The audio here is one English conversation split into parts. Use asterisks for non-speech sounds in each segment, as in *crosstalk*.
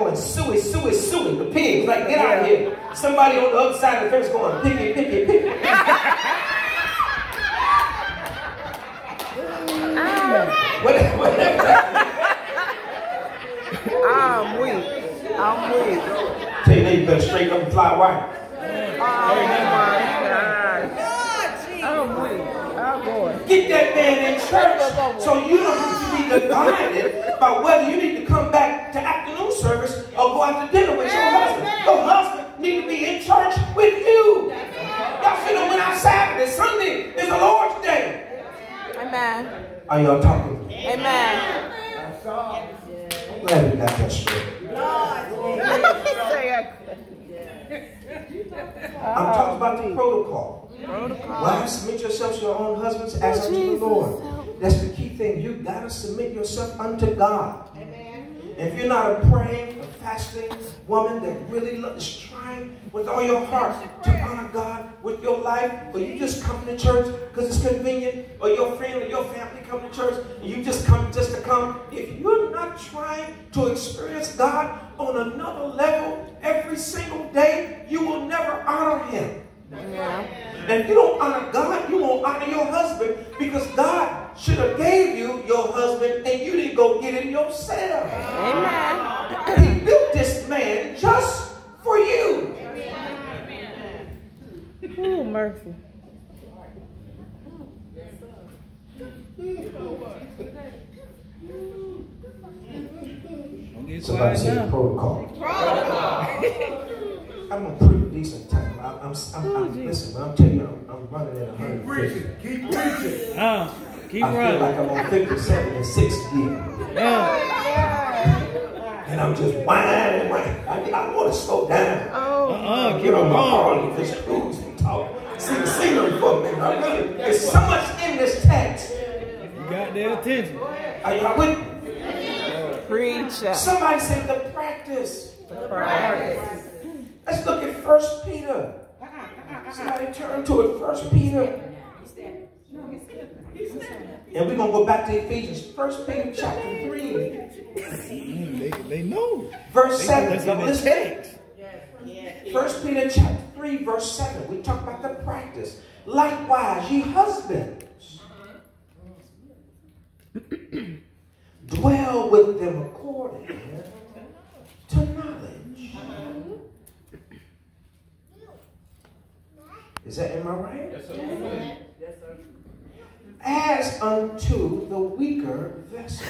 the wife is going, suey, suey, suey, the pig. like, get out of here. Somebody on the other side of the fence going, pick picky, picky, picky. *laughs* *laughs* whatever, whatever. I'm weak. I'm weak. Tell you, you better straighten up and fly right. Oh uh, my God. I'm weak. I'm going. Get that man in church so you don't have to be divided about whether you need to come back to afternoon service or go out to dinner with your husband. Your husband need to be in church with you. Y'all should have went out Saturday. Sunday is the Lord's day. Amen. Are y'all talking? Amen. I'm glad we got that straight. I'm talking about the protocol. Wives, submit yourselves to your own husbands as unto the Lord. That's the key thing. You gotta submit yourself unto God. If you're not a praying, a fasting woman that really is trying with all your heart to honor God with your life, or you just come to church because it's convenient, or your friend or your family come to church, and you just come just to come. If you're not trying to experience God on another level every single day, you will never honor Him. And if you don't honor God, you won't honor your husband because God should have gave you your husband and you didn't go get him yourself. Amen. He built this man just for you. Ooh, mercy. Somebody quiet say now. protocol. I'm a pretty decent time. I, I'm, I'm, I'm, listen, I'm telling you, I'm, I'm running at 150. Keep preaching. Uh, keep I feel running. like I'm on 57 and 6th year. Yeah. And I'm just whining and whining. I, I want to slow down. Oh, Uh-uh, Get keep on on my going. Harley, just cruise and talk. See the scenery for a minute. I really, there's so much in this text. You got their attention. Are y'all with me? preacher. Somebody say the practice. The practice. Let's look at First Peter. Somebody turn to it, First Peter. And we're gonna go back to Ephesians, First Peter chapter 3, Mm, they, they know. verse They 7. know that's in Now listen. text. First Peter chapter 3, verse 7. We talk about the practice. Likewise, ye husbands, *clears throat* dwell with them according to knowledge. Is that am I right? Yes, sir. As unto the weaker vessel.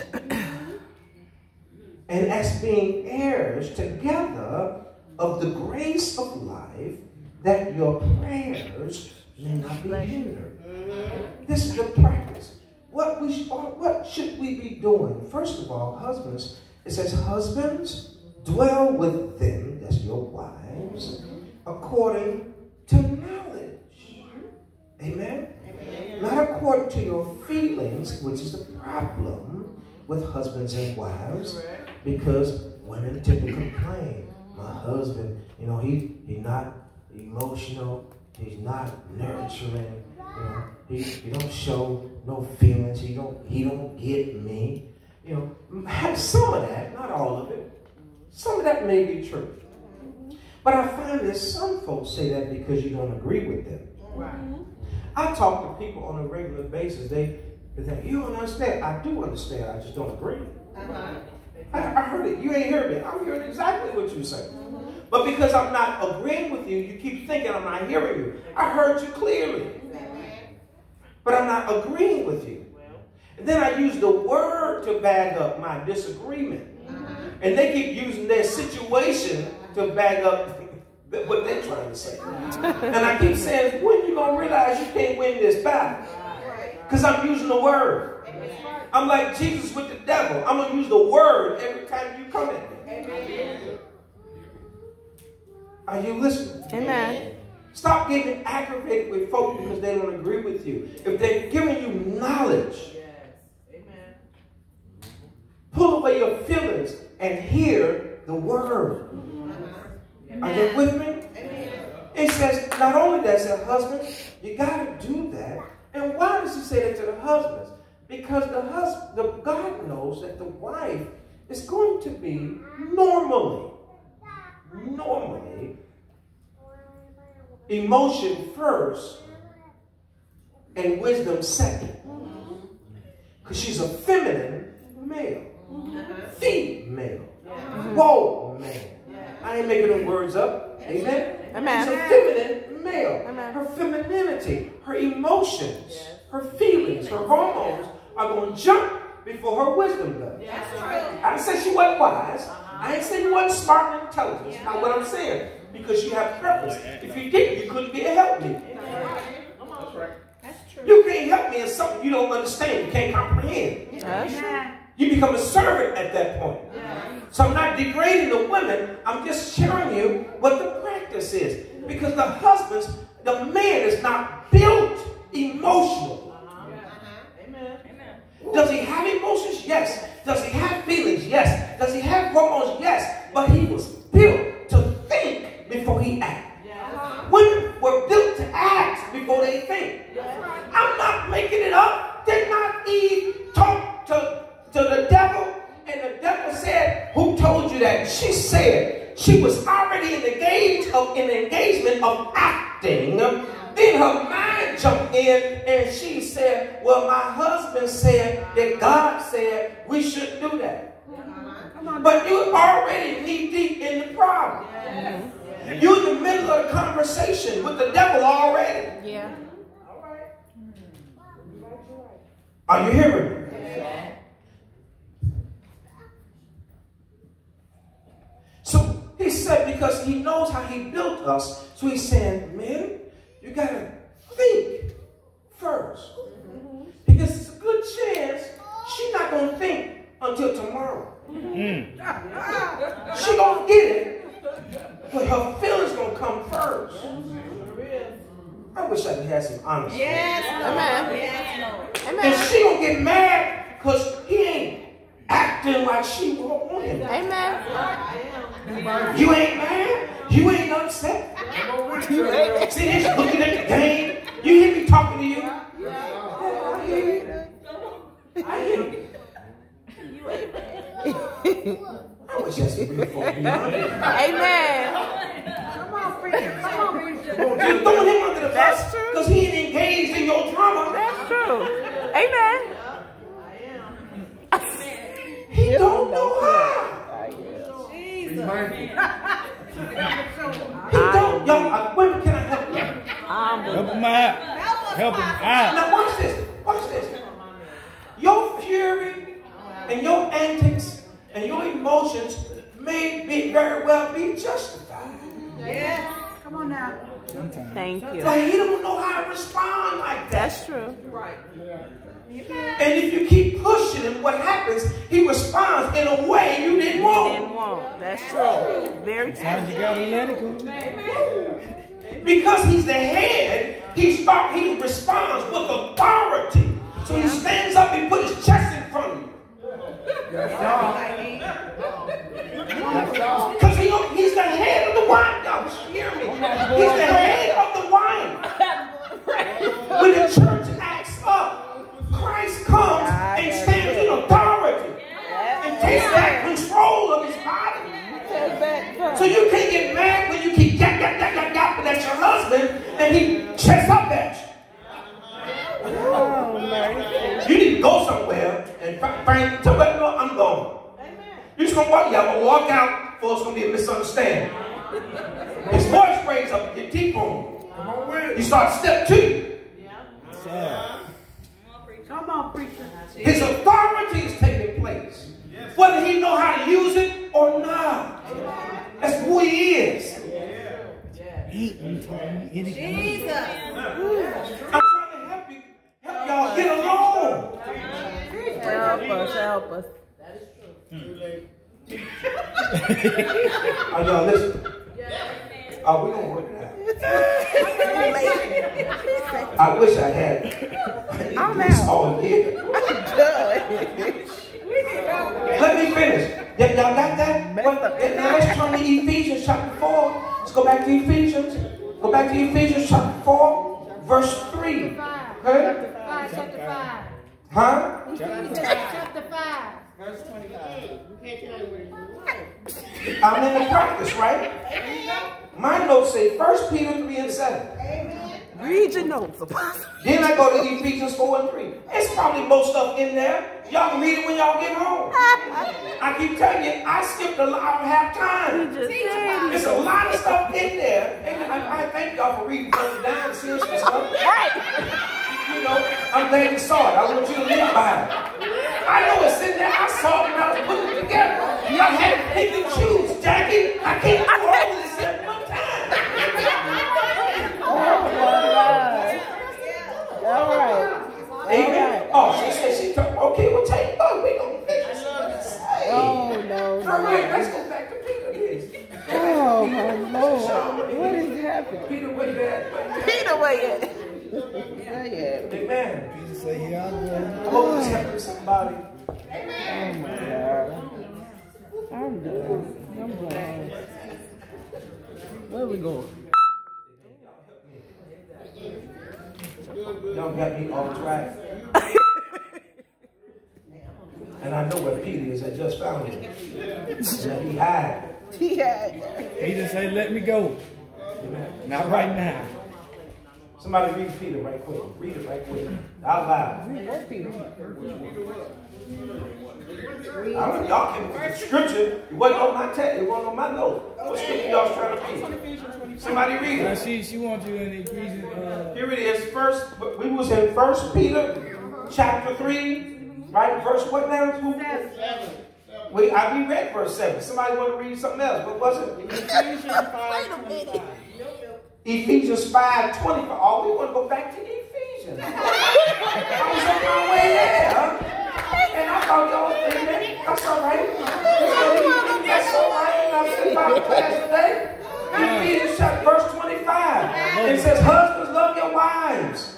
and as being heirs together of the grace of life, that your prayers may not be hindered. Mm-hmm. This is the practice. What we sh- what should we be doing? First of all, husbands. It says, husbands, dwell with them, that's your wives, according to knowledge. Amen. Not according to your feelings, which is the problem with husbands and wives, because women tend to complain. My husband, you know, he he's not emotional, he's not nurturing, you know, he, he don't show no feelings, he don't he don't get me. You know, have some of that, not all of it. Some of that may be true. But I find that some folks say that because you don't agree with them. I talk to people on a regular basis. They, they think, you don't understand. I do understand. I just don't agree. Uh-huh. I, I heard it. You ain't heard me. I'm hearing exactly what you say. Mm-hmm. But because I'm not agreeing with you, you keep thinking I'm not hearing you. I heard you clearly. But I'm not agreeing with you. And then I use the word to back up my disagreement. Uh-huh. And they keep using their situation to back up what they're trying to say. And I keep saying, when you going to realize you can't win this battle? Because I'm using the word. I'm like Jesus with the devil. I'm going to use the word every time you come at me. Are you listening? Amen. Stop getting aggravated with folk because they don't agree with you. If they're giving you knowledge, pull away your feelings and hear the word. Are you with me? It says, not only that, it says, husband, you got to do that. And why does he say that to the husbands? Because the husband, the God knows that the wife is going to be normally, normally, emotion first and wisdom second. Mm-hmm. Because she's a feminine male, mm-hmm. female, whoa man. I ain't making them words up. Amen. Amen. She's a feminine male. Amen. Her femininity, her emotions, her feelings, her hormones are going to jump before her wisdom does. I didn't say she wasn't wise. I ain't saying you wasn't smart and intelligent. That's not what I'm saying. Because you have purpose. If you didn't, you couldn't be a help me. You can't help me in something you don't understand, you can't comprehend. That's true. You become a servant at that point. So I'm not degrading the women, I'm just showing you what the practice is. Because the husbands, the man is not built emotionally. Uh-huh. Does he have emotions? Yes. Does he have feelings? Yes. Does he have hormones? Yes. But he was built to think before he acts. Uh-huh. Women were built to act before they think. I'm not making it up. Did not Eve talk to, to the devil? And the devil said, Who told you that? She said she was already in the gauge of in the engagement of acting. Then her mind jumped in and she said, Well, my husband said that God said we shouldn't do that. But you're already knee deep in the problem. You're in the middle of the conversation with the devil already. Yeah. All right. Are you hearing me? So he said, because he knows how he built us, so he's saying, men, you gotta think first. Because it's a good chance she's not gonna think until tomorrow. Mm. She gonna get it, but her feelings gonna come first. I wish I could have some honesty. Yes, Amen. And Amen. she gonna get mad because he ain't acting like she want him. Amen. You ain't mad? You ain't upset? See, he's looking at the game. You hear me talking to you? I hear you. I hear you. I wish that's some real folk be honest. Amen. You're throwing him under the bus because he ain't engaged in your drama. That's true. Amen. He don't know how. *laughs* He don't. Y'all, uh, women, can I help you? Help him out. Help him out. Now watch this. Watch this. Your fury and your antics and your emotions may be very well be justified. Yes. Come on now. Sometimes. Thank you. But he don't know how to respond like that. That's true. And if you keep pushing him, what happens? He responds in a way you didn't want. Didn't want. That's true. Very true. Sometimes you gotta let it go. Because he's the head, he start he responds Help us. Help us. *laughs* Are y'all listening? Are we gonna work it out? *laughs* I wish I had I'm this all year. *laughs* Let me finish. Y- y'all got that? What- now let's turn to Ephesians chapter 4. Let's go back to Ephesians. Go back to Ephesians chapter 4, verse 3. Huh? Five, chapter five. Huh? Chapter five. Verse 25. You can't tell me where I'm in the practice, right? My notes say 1 Peter 3 and 7. Amen. Read your notes, Apostle. Then I go to Ephesians 4 and 3. It's probably most stuff in there. Y'all can read it when y'all get home. *laughs* I keep telling you, I skipped a lot. I don't have time. Just There's a lot of stuff in there. And I, I thank y'all for reading further down, seeing some stuff. You know, I'm glad you saw it. I want you to live by it. I know it's in there. I saw it when I was putting it together. I had to pick and choose, Jackie. I can't of this one time. All right. Amen. Oh, she said she took, okay, well, take, oh, we gonna finish this. Hey. Oh, no, All right, let's go back to Peter. Yes. Oh, my Lord. What is happening? Peter, way back. Peter, where at? Say it. Amen. Jesus say, here I go. I hope this helping somebody. Oh, my God. I'm done. I'm done. Where we going? Y'all got me off track. *laughs* and I know where Peter is. I just found him. And he hide. He had. He just say, let me go. Not right now. Somebody read Peter right quick. Read it right quick. Out loud. Where Peter? I don't y'all can read the scripture. It wasn't on my text. It wasn't on my note. What scripture y'all trying to read? Somebody read Now it. she, she wants you in Ephesians, uh, Here it is. First, we was in First Peter, chapter three, right? Verse what now? Who? Wait, I be read verse seven. Somebody want to read something else? What was it? Ephesians 5 25. *laughs* Ephesians 5 25. Oh, we want to go back to Ephesians. *laughs* I was on my way there. That's all right. That's all right. Class today. Verse 25. It says, Husbands, love your wives,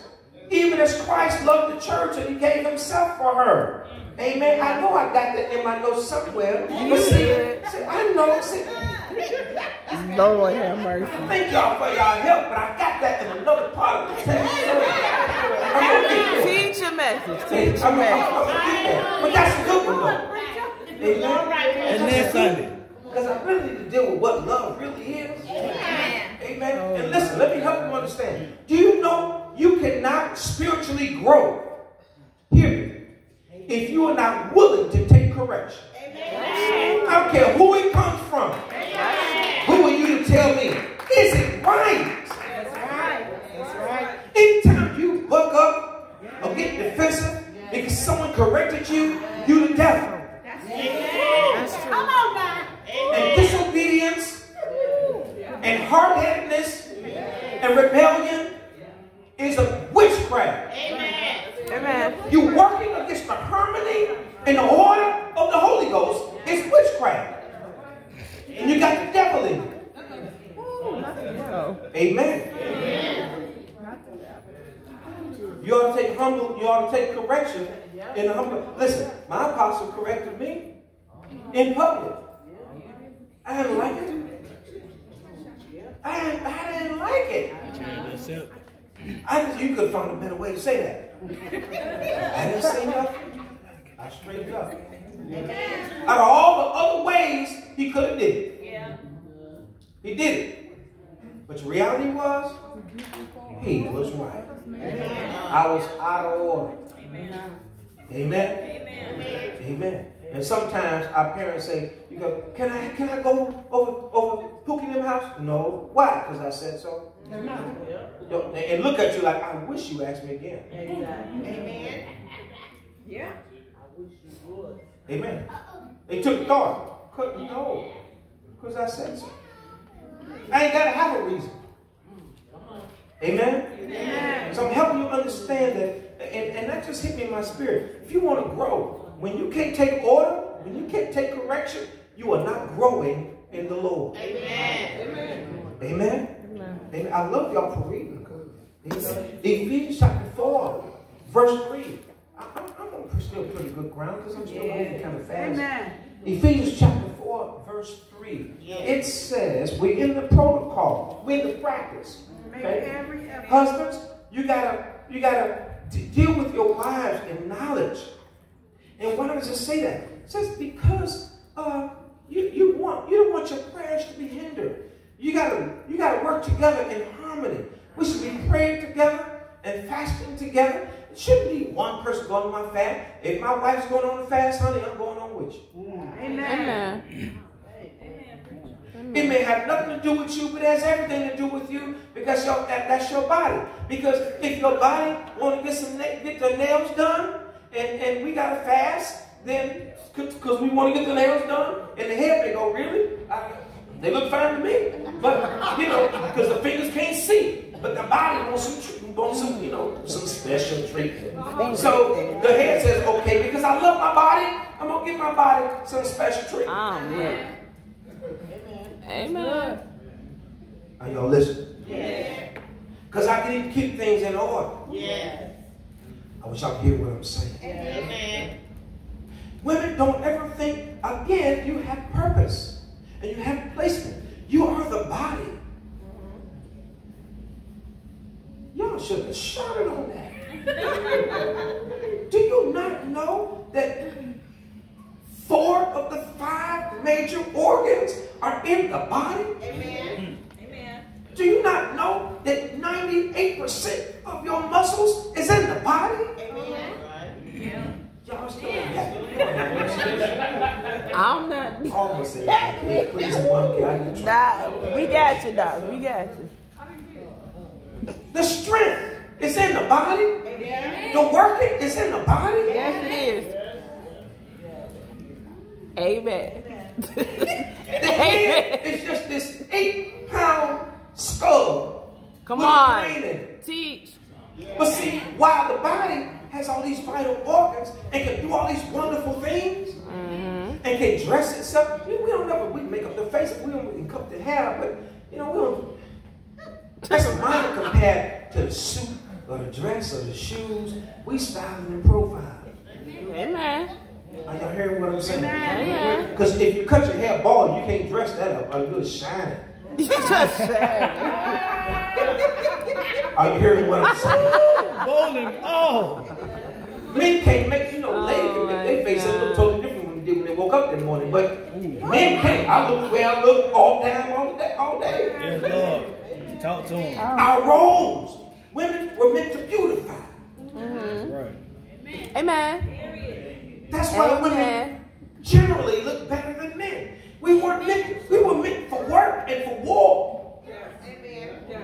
even as Christ loved the church and he gave himself for her. Amen. I know I got that in my notes somewhere. But see, see, I know. See, *laughs* Lord have mercy. Thank y'all for y'all help, but I got that in another part of the text. I'm gonna get there. Teach your message. Hey, Teach I'm your gonna, message. get there. But that's a good one though. Amen. and then Sunday. Because I really need to deal with what love really is. Amen. Amen. And listen, let me help you understand. Do you know you cannot spiritually grow, hear me, if you are not willing to take correction? Amen. I don't care who it comes from. Who are you to tell me? Is it right? That's right. Anytime you buck up or get defensive because someone corrected you, you the devil. That's true. And disobedience and hard-headedness and rebellion is a witchcraft. Amen. You working against the harmony and the order of the Holy Ghost is witchcraft. And you got the devil in you. Oh. Amen. You ought to take humble, you ought to take correction in a humble. Listen, my apostle corrected me in public. I didn't like it. I didn't, I didn't like it. That's it. I just, you could find a better way to say that. I didn't say nothing. I straightened up. Out of all the other ways he could have did it. He did it. But the reality was, he was right. I was out of order. Amen. Amen. And sometimes our parents say, "You go, can I can I go over over Pookie them house?" No. Why? Because I said so. And look at you like, I wish you asked me again. Amen. Yeah. I wish you would. Amen. They took thought. Couldn't go. Because I said so. I ain't got to have a reason. Amen? Amen? So I'm helping you understand that, and, and that just hit me in my spirit. If you want to grow, when you can't take order, when you can't take correction, you are not growing in the Lord. Amen. Amen. Amen. I love y'all for reading. Amen. Ephesians chapter 4, verse 3. I, I'm, I'm on still pretty good ground because I'm still moving kind of fast. Amen. Ephesians chapter 4, verse 3. It says, we're in the protocol, we're in the practice. Okay? Husbands, you gotta, you gotta d- deal with your wives in knowledge. And why does it say that? says because uh, you, you want you don't want your prayers to be hindered. You gotta you gotta work together in harmony. We should be praying together and fasting together. It shouldn't be one person going on my fast. If my wife's going on a fast, honey, I'm going on with you. Amen. Amen. *clears throat* It may have nothing to do with you, but it has everything to do with you because your, that, that's your body. Because if your body want to get some get the nails done, and, and we got to fast, then because we want to get the nails done, and the head they go really, I, they look fine to me. But you know, because the fingers can't see, but the body wants some wants some you know some special treatment. So the head says, okay, because I love my body, I'm gonna give my body some special treatment. Amen. Amen. Are y'all listening? Yeah. Because I need to keep things in order. Yeah. I wish y'all could hear what I'm saying. Amen. Women, don't ever think, again, you have purpose and you have placement. You are the body. *laughs* Y'all should have shouted on that. *laughs* Do you not know that four of the five major organs are in the body? Amen. Amen. Do you not know that 98% of your muscles is in the body? Amen. Y'all still happy. I'm not. Almost said, "Hey, please, monkey, I need you." Nah, we got you, dog. We got you. The strength is in the body. The working is in the body. Yes, it is. Amen. The head is just this eight pound skull. Come on. brain in it. Teach. But see, while the body has all these vital organs and can do all these wonderful things mm-hmm. and can dress itself, know, we don't never we make up the face, we don't even cut the hair, but you know, we don't. That's a minor compared to the suit or the dress or the shoes. We styling and profile. Amen. Are y'all hearing what I'm saying? Amen. Because if you cut your hair bald, you can't dress that up. Are you good shining? You just said. Are you hearing what I'm saying? Bowling. Oh. Men can't make, you know, ladies can oh make their face a look totally different when they, when they woke up that morning. But men can't. I look the way I look all time, all day. All day. Yes, Lord. Talk to him. Oh. Our roles. Women were meant to beautify. Mm-hmm. Right. Amen. That's why women Amen. generally look better than men. We weren't meant, we were meant for work and for war.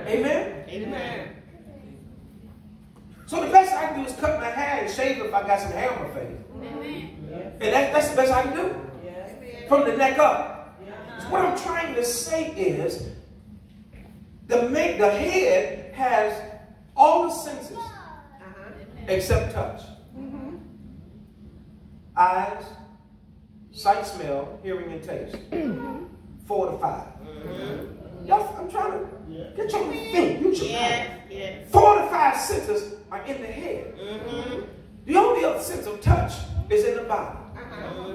Amen? Amen. So the best I can do is cut my hair and shave if I got some hair on my face. And that, that's the best I can do. From the neck up. So what I'm trying to say is the, make, the head has all the senses uh-huh. except touch. Eyes, sight, smell, hearing, and taste. Mm-hmm. Four to 5 mm-hmm. Y'all, I'm trying to get y'all to think. Use your Yes. mind. Yes. Four to five senses are in the head. Mm-hmm. The only other sense of touch is in the body. Uh-huh.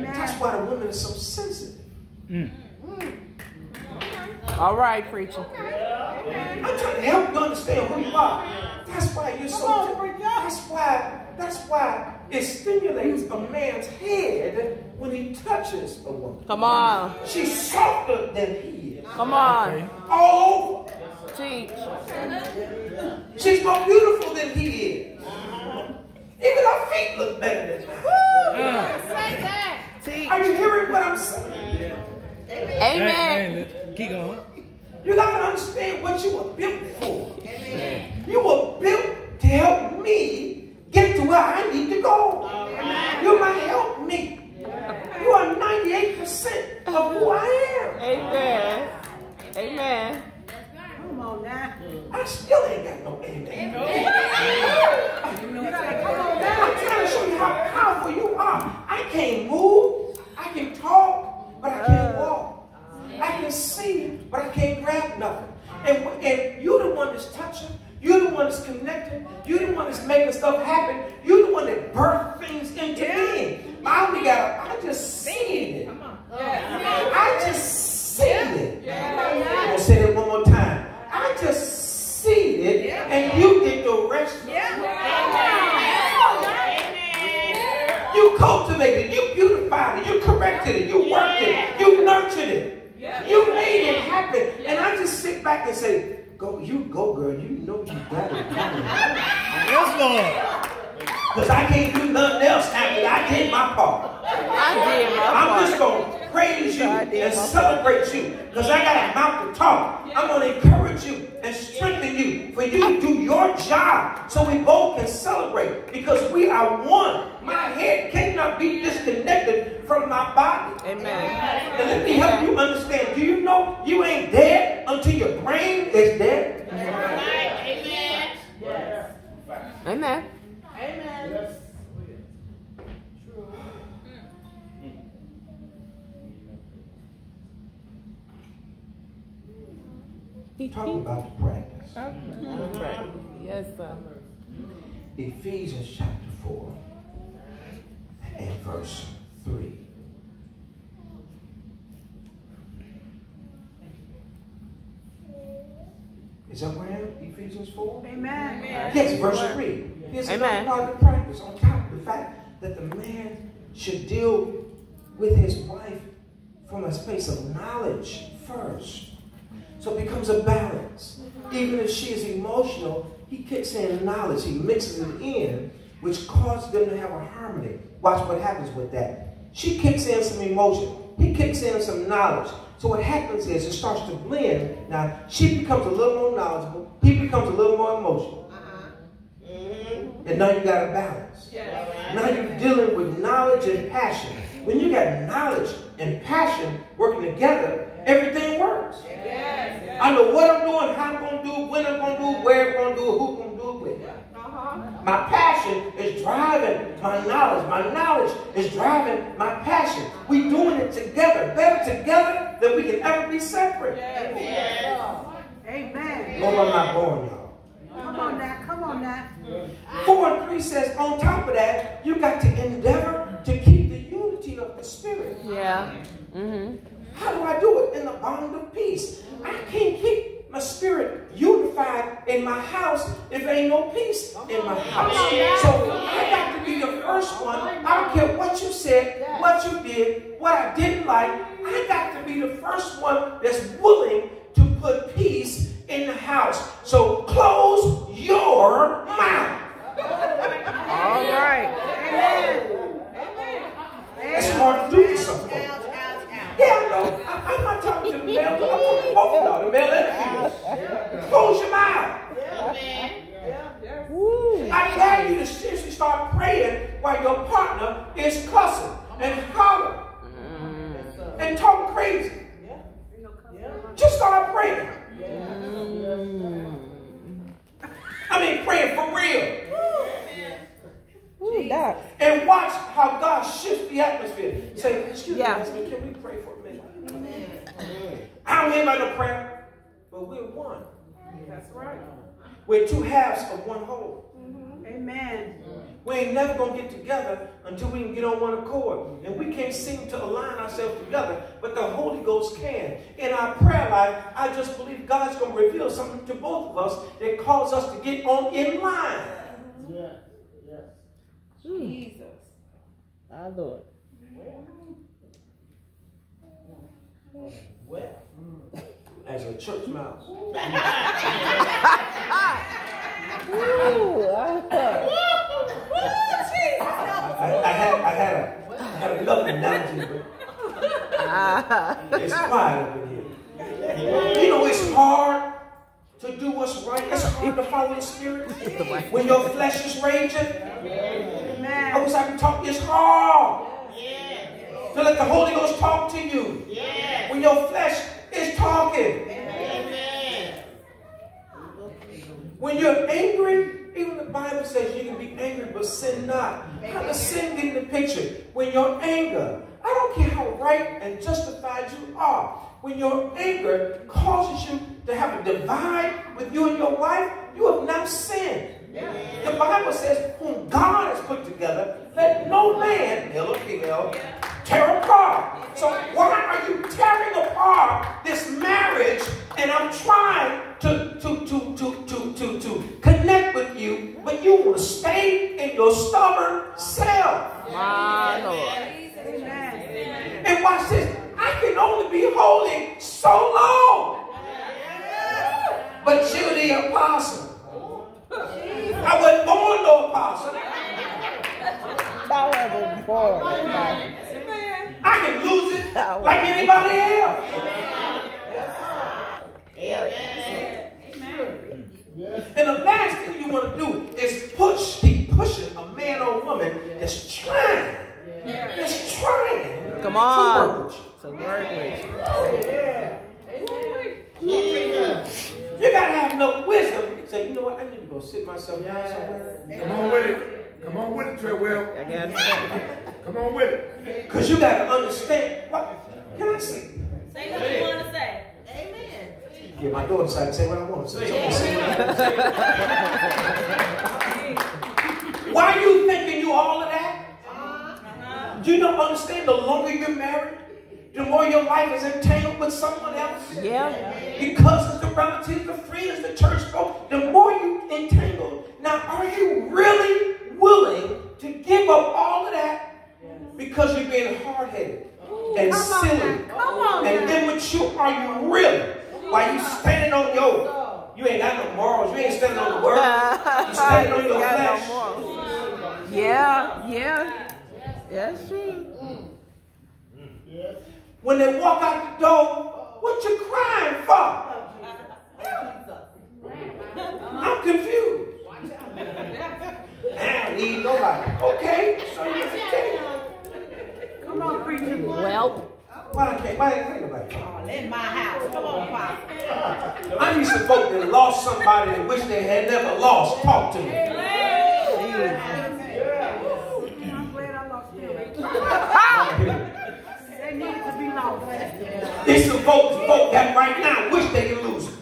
That's why the woman is so sensitive. Mm. Mm. All right, preacher. I'm trying to help you understand who you are. That's why you're so. That's why. That's why it stimulates a man's head when he touches a woman. Come on. She's softer than he is. Come on. All over. Teach. She's more beautiful than he is. Even her feet look better than mine. Teach. Are you hearing what I'm saying? Amen. Hey, Keep going. You gotta understand what you were built for. You were built to help me get to where I need to go. You might help me. You are 98% of who I am. Amen. Amen. I still ain't got no amen. I'm trying to show you how powerful you are. I can't move. I can talk, but I can't walk. I can see, but I can't grab nothing. And, and you're the one that's touching. You're the one that's connecting. You're the one that's making stuff happen. You're the one that birthed things into being. I only got, I just seen it. I just seen it. I'm gonna say that one more time. I just seen it, and you did the rest. You cultivated, you beautified perfected it. You worked it. You nurtured it. You made it happen. And I just sit back and say, go, you go, girl. You know you got it coming. Yes, Lord. Because I can't do nothing else after I did my part. I did my I'm part. just going to praise you I did and my part. celebrate you because I got a mouth to talk. I'm going to encourage you and strengthen you for you to do your job so we both can celebrate because we are one. My head cannot be disconnected from my body. Amen. And let me help you understand. Do you know you ain't dead until your brain is dead? Amen. Amen. Amen. Talk about the practice. Yes, sir. Ephesians chapter 4 and verse 3. Is that where I am? Ephesians 4? Amen. Yes, verse 3. Here's Amen. another part of the practice on top of the fact that the man should deal with his wife from a space of knowledge first. So it becomes a balance. Even if she is emotional, he kicks in knowledge, he mixes it in, which causes them to have a harmony. Watch what happens with that. She kicks in some emotion, he kicks in some knowledge. So what happens is it starts to blend. Now she becomes a little more knowledgeable, he becomes a little more emotional. Uh-huh. And now you got a balance. Now you're dealing with knowledge and passion. When you got knowledge and passion working together, everything works. I know what I'm doing, how I'm going to do it, when I'm going to do it, where I'm going to do it, who I'm going to do it. My passion is driving my knowledge. My knowledge is driving my passion. We're doing it together, better together than we can ever be separate. Amen. Oh, I'm not going, y'all. Come on now. Come on now. Four and three says, on top of that, you got to endeavor to keep the unity of the spirit. Yeah. Mm-hmm. How do I do it? In the bond of peace. I can't keep my spirit unified in my house if ain't no peace in my house. So I got to be the first one. I don't care what you said, what you did, what I didn't like. I got to be the first one that's willing to put peace in the house. So close your mouth. All right. It's hard to do this something. Yeah, I know. I, I'm not talking to the male. I'm talking to both of y'all, the male and the female. Close your mouth. Woo. I dare you to seriously start praying while your partner is cussing and hollering and talking crazy. Just start praying. I mean, praying for real. Woo, Doc. And watch how God shifts the atmosphere. Say, excuse Yeah. me, husband, can we pray for a minute? I don't hear about no prayer, but we're one. That's right. We're two halves of one whole. Mm-hmm. Amen. We ain't never gonna get together until we can get on one accord. And we can't seem to align ourselves together, but the Holy Ghost can. In our prayer life, I just believe God's gonna reveal something to both of us that calls us to get on in line. Mm-hmm. Mm. Jesus. Our Lord. As a church mouse. *laughs* Woo. I, I had I had a I had another analogy, but it's quiet over here. You know it's hard to do what's right. It's hard to follow the spirit when your flesh is raging. I wish I could talk. It's hard to let the Holy Ghost talk to you when your flesh talking. When you're angry, even the Bible says you can be angry but sin not. How does sin get in the picture? When your anger, I don't care how right and justified you are, when your anger causes you to have a divide with you and your wife, you have now sinned. The Bible says, whom God has put together, let no man, male or female, tear apart. So why are you tearing apart this marriage? And I'm trying to, to, to, to, to, to, to connect with you, but you want to stay in your stubborn self. My Lord. Amen. And watch this. I can only be holy so long. But you're the apostle. I wasn't born no apostle. I wasn't born. I can lose it *laughs* like anybody else. And the last thing you want to do is push, keep pushing a man or woman that's trying, that's trying Come on. work with you. To work with You gotta have enough wisdom. Say, you know what? I need to go sit myself down somewhere. Come on with it. Come on with it, Treadwell. I guess. Come on with it. Cause you gotta understand. What can I say? Say what you want to say. Amen. Get my daughter so I can say what I want to say. So I'm say what I want to say. Why you thinking you all of that? Uh-huh. Do you not understand the longer you're married, the more your life is entangled with someone else? Yeah. Because of the relatives, the friends, the church folk, the more you entangle. Now, are you really willing to give up all of that because you're being hard headed and Come silly. Come on and immature? Are you really? Why you standing on your, you ain't got no morals, you ain't standing on the word, you *laughs* standing on your flesh. no. Mm. Yeah, yeah. That's true. Mm. When they walk out the door, what you crying for? I'm confused. *laughs* I don't need nobody. Okay, so you can Come on, preacher. Well, Why I can't? Why ain't nobody? In my house. Come on, Pop. I need some folk that lost somebody and wish they had never lost. Talk to me. I'm glad I lost them. They need to be lost. There's some folks, folk that right now wish they could lose. it.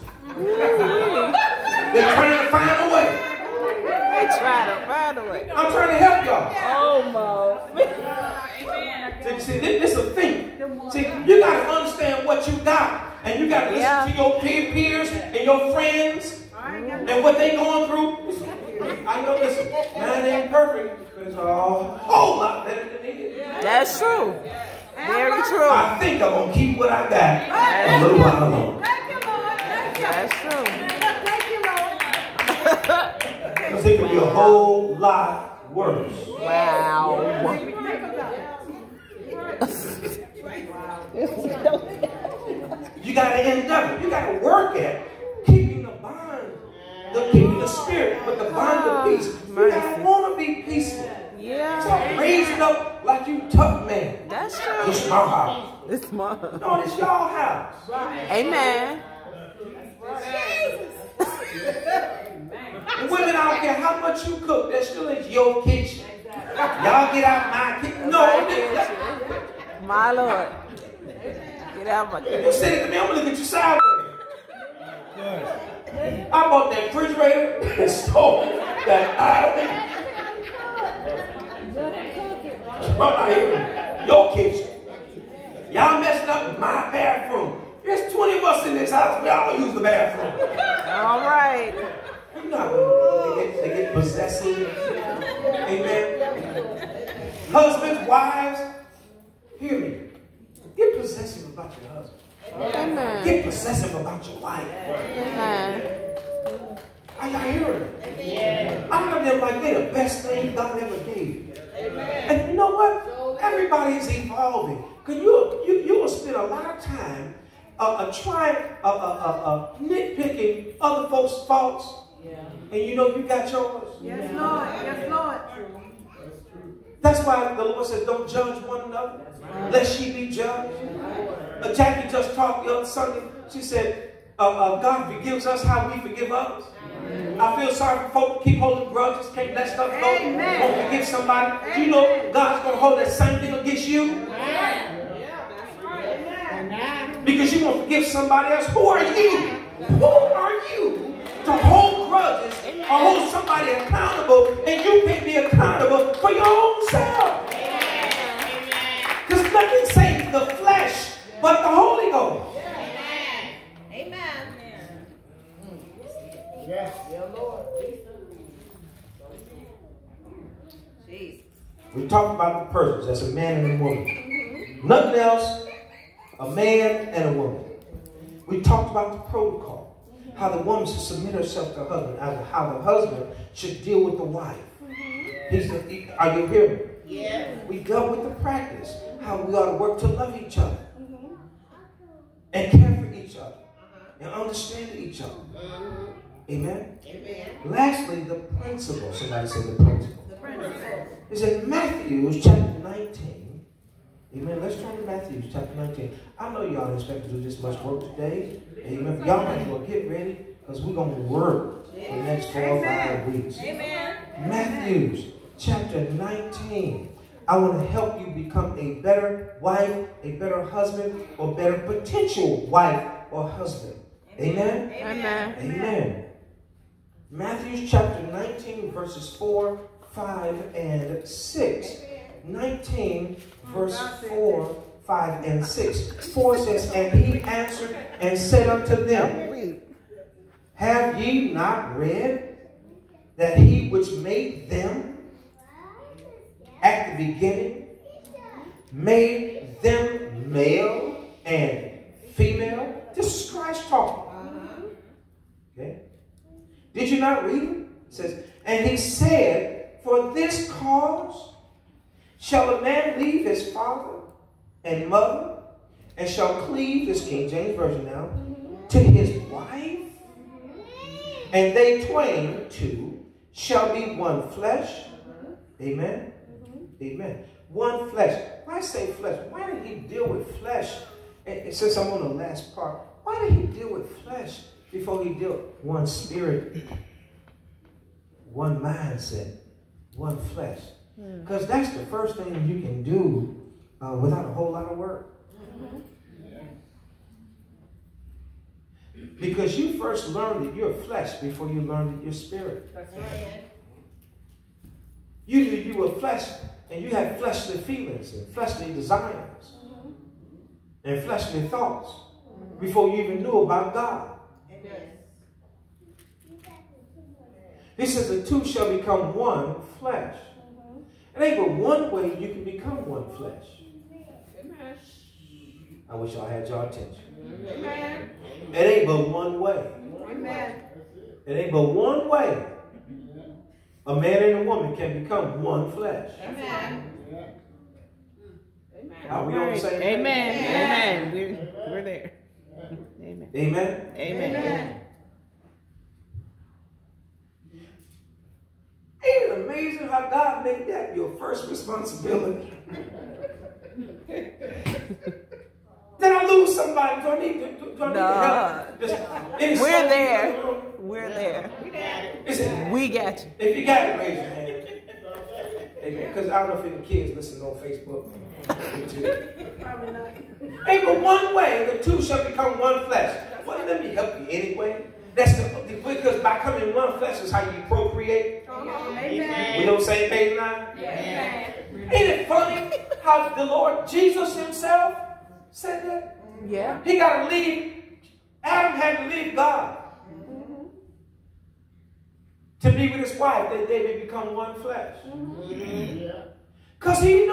They're trying to find a way. they try to find a way. I'm trying to help y'all. Almost. See, see, this, this is a thing. See, you got to understand what you got. And you got to listen Yeah. to your peer peers and your friends I and what they going through. I know, listen, mine ain't perfect. But it's a whole lot better than it is. That's true. Very true. I think I'm going to keep what I got a little while longer. Thank you, Lord. Thank you. That's true. Thank you, Lord. Because it could be a whole lot worse. Wow. Make *laughs* me think about it. You got to endeavor. You got to work at keeping the bond, the keeping the spirit, but the bond of ah, peace. You got to want to be peaceful. Yeah. Stop raising up like you tough man. That's true. This my house. It's my. No, it's y'all house. Amen. And women, I don't care how much you cook, that still is your kitchen. Y'all get out my kitchen. No. My Lord. Get out my you said it to me, I'm gonna look at you sideways. I bought that refrigerator *laughs* and stove that I Right out here, your kitchen. Y'all messing up my bathroom. There's 20 of us in this house. We all use the bathroom. All right. You know how they get, they get possessive. Amen. Husbands, wives, hear me. Get possessive about your husband. Amen. Get possessive about your wife. Amen. Are y'all hearing me? I love them like they're the best thing God ever gave you. And you know what? Everybody is evolving. Because you, you, you will spend a lot of time uh, uh, trying, uh, uh, uh, uh, nitpicking other folks' faults. And you know you got yours. Yes, Lord. Yes, Lord. That's true. That's why the Lord said, don't judge one another, lest she be judged. Jackie just talked the other Sunday. She said, uh, uh, God forgives us how we forgive others. I feel sorry for folk keep holding grudges, can't let stuff go, Amen. won't forgive somebody. Do you know God's going to hold that same thing against you? Because you won't forgive somebody else. Who are you? Who are you to hold grudges or hold somebody accountable and you can't be accountable for your own self? Because nothing saves the flesh but the Holy Ghost. Amen. Amen. Yes, dear Lord. We talked about the persons. That's a man and a woman. Nothing else. A man and a woman. We talked about the protocol. How the woman should submit herself to her husband. and How the husband should deal with the wife. Mm-hmm. He's the, he- are you hearing me? Yes. We dealt with the practice. How we ought to work to love each other. Mm-hmm. And care for each other. Uh-huh. And understand each other. Mm-hmm. Amen. Amen. Lastly, the principle. Somebody say the principle. The principle. It's in Matthew chapter 19. Amen. Let's turn to Matthew chapter 19. I know y'all didn't expect to do this much work today. Amen. Y'all might as well get ready because we're going to work for the next four or five weeks. Amen. Matthew chapter 19. I want to help you become a better wife, a better husband, or better potential wife or husband. Amen. Amen. Amen. Matthew chapter 19, verses 4, 5, and 6. 19, verse 4, 5, and 6. 4 says, And he answered and said unto them, Have ye not read that he which made them at the beginning made them male and female? This is Christ talking. Uh-huh. Okay? Did you not read it? It says, and he said, For this cause shall a man leave his father and mother, and shall cleave, this King James Version now, mm-hmm. to his wife, and they twain two shall be one flesh. Mm-hmm. Amen. Amen. One flesh. Why say flesh? Why did he deal with flesh? And and since I'm on the last part, why did he deal with flesh before he dealt one spirit, one mindset, one flesh? Because that's the first thing you can do uh, without a whole lot of work. Because you first learned that you're flesh before you learned that you're spirit. You knew you were flesh and you had fleshly feelings and fleshly desires mm-hmm. and fleshly thoughts before you even knew about God. He says the two shall become one flesh. Mm-hmm. It ain't but one way you can become one flesh. I wish I had your attention. Amen. It ain't but one way. Amen. It ain't but one way a man and a woman can become one flesh. Amen. Are we on the same page? Amen. Amen. We're, we're there. Amen. Amen. Amen. Ain't it amazing how God made that your first responsibility? Did I lose somebody? Do I need to, do, do I need No. to help? Just- We're soul- there. We're there. Is it- We got you. If you got it, raise your hand. Amen. Because I don't know if any kids listen on Facebook. Probably not. Ain't but one way the two shall become one flesh. Well, let me help you anyway. That's the because by coming one flesh is how you procreate. Amen. We on the same page now? Ain't it funny how the Lord Jesus Himself said that? Yeah. He got to leave. Adam had to leave God to be with his wife that they may become one flesh. Mm-hmm. Because he knew before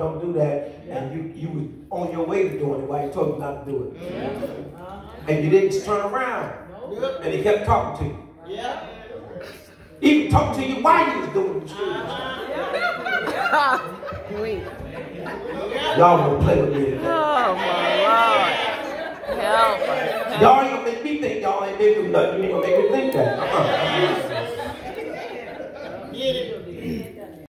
don't do that, yeah. and you you was on your way to doing it while you told you not to do it. Yeah. Uh-huh. And you didn't turn around. And he kept talking to you. Yeah. Even talking to you while you was doing it. Wait. Uh-huh. *laughs* Y'all gonna play with me today. Oh my lord. Help. Y'all ain't gonna make me think y'all ain't been through nothing. You ain't gonna make me think that. Uh -huh.